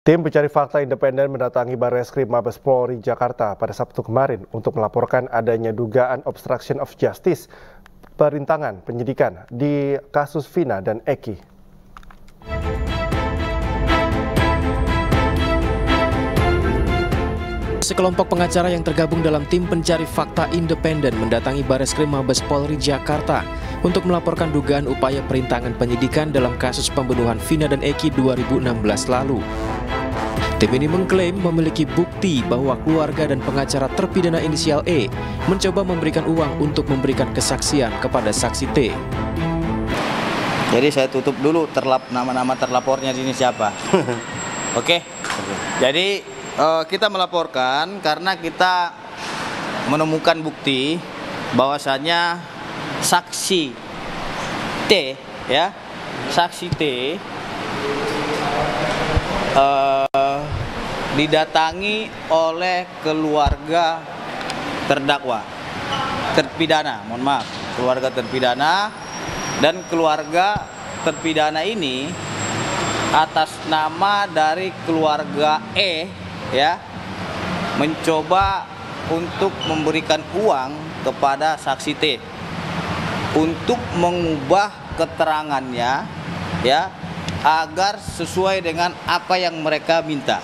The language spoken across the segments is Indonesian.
Tim pencari fakta independen mendatangi Barreskrim Mabes Polri Jakarta pada Sabtu kemarin untuk melaporkan adanya dugaan obstruction of justice perintangan penyidikan di kasus Vina dan Eki. Sekelompok pengacara yang tergabung dalam tim pencari fakta independen mendatangi Barreskrim Mabes Polri Jakarta untuk melaporkan dugaan upaya perintangan penyidikan dalam kasus pembunuhan Vina dan Eki 2016 lalu. Tim ini mengklaim memiliki bukti bahwa keluarga dan pengacara terpidana inisial E mencoba memberikan uang untuk memberikan kesaksian kepada saksi T. Jadi saya tutup dulu terlap nama-nama terlapornya sini siapa. Oke. Jadi uh, kita melaporkan karena kita menemukan bukti bahwasanya saksi T ya. Saksi T uh, didatangi oleh keluarga terdakwa terpidana mohon maaf keluarga terpidana. Dan keluarga terpidana ini atas nama dari keluarga E ya mencoba untuk memberikan uang kepada saksi T untuk mengubah keterangannya ya agar sesuai dengan apa yang mereka minta.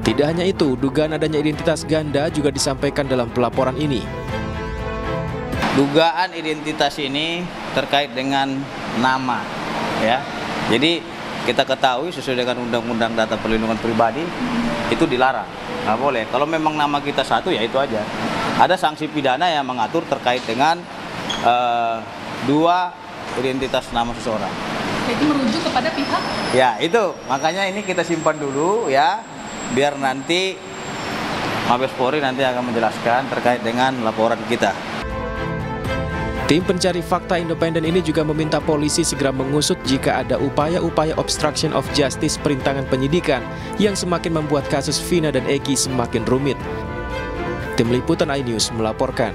Tidak hanya itu, dugaan adanya identitas ganda juga disampaikan dalam pelaporan ini. Dugaan identitas ini terkait dengan nama, ya. Jadi kita ketahui sesuai dengan Undang-Undang Data Perlindungan Pribadi itu dilarang, nggak boleh. Kalau memang nama kita satu ya itu aja. Ada sanksi pidana yang mengatur terkait dengan uh, dua identitas nama seseorang. Itu merujuk kepada pihak? Ya itu makanya ini kita simpan dulu ya biar nanti Mabes Polri nanti akan menjelaskan terkait dengan laporan kita. Tim pencari fakta independen ini juga meminta polisi segera mengusut jika ada upaya-upaya obstruction of justice perintangan penyidikan yang semakin membuat kasus Vina dan Eki semakin rumit. Tim Liputan iNews melaporkan.